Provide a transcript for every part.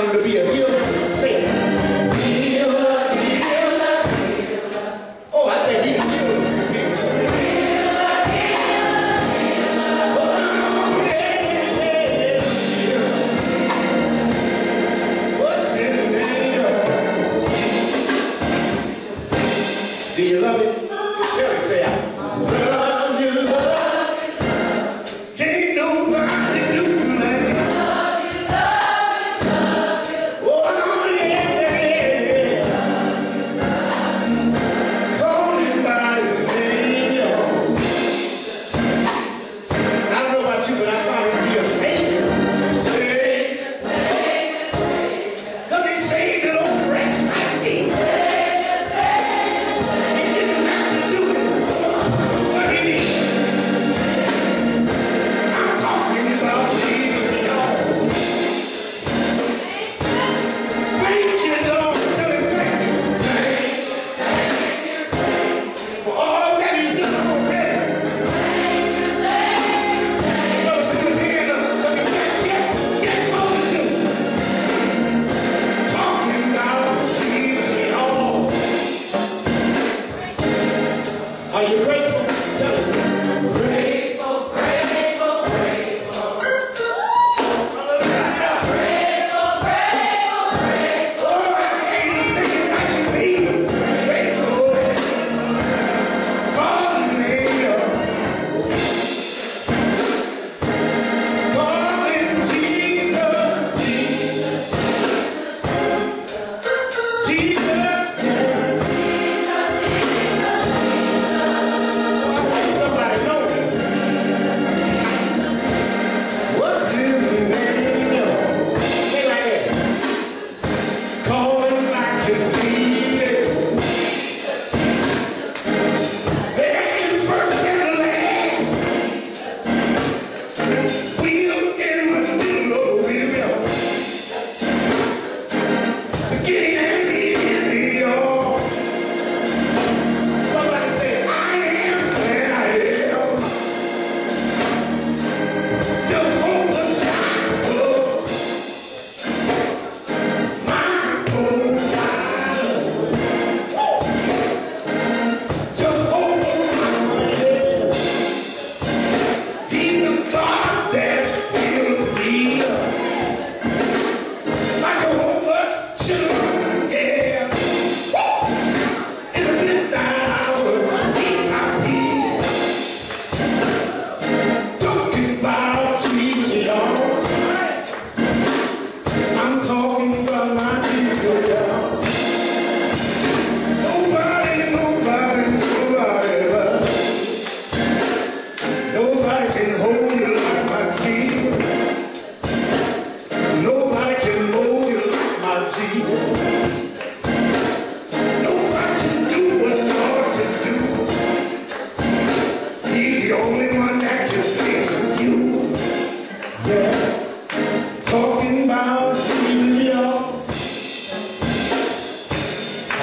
Him to be a healer?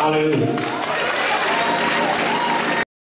Hallelujah.